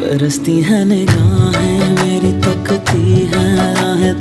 परस्ती है निगाहें मेरी तकती है।